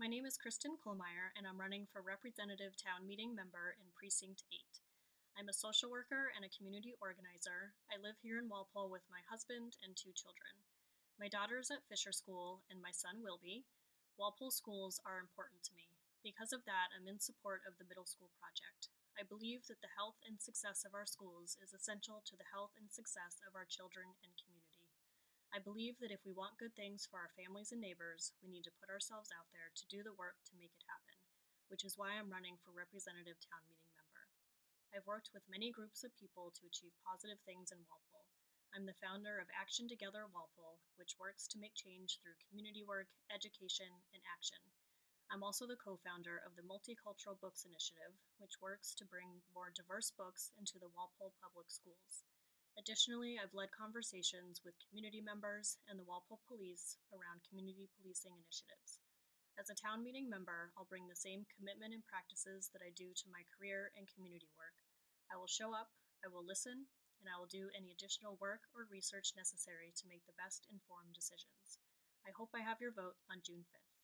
My name is Kristen Kohlmeyer, and I'm running for Representative Town Meeting Member in Precinct 8. I'm a social worker and a community organizer. I live here in Walpole with my husband and two children. My daughter is at Fisher School, and my son will be. Walpole schools are important to me. Because of that, I'm in support of the middle school project. I believe that the health and success of our schools is essential to the health and success of our children and community. I believe that if we want good things for our families and neighbors, we need to put ourselves out there to do the work to make it happen, which is why I'm running for Representative Town Meeting Member. I've worked with many groups of people to achieve positive things in Walpole. I'm the founder of Action Together Walpole, which works to make change through community work, education, and action. I'm also the co founder of the Multicultural Books Initiative, which works to bring more diverse books into the Walpole Public Schools. Additionally, I've led conversations with community members and the Walpole Police around community policing initiatives. As a town meeting member, I'll bring the same commitment and practices that I do to my career and community work. I will show up, I will listen, and I will do any additional work or research necessary to make the best informed decisions. I hope I have your vote on June 5th.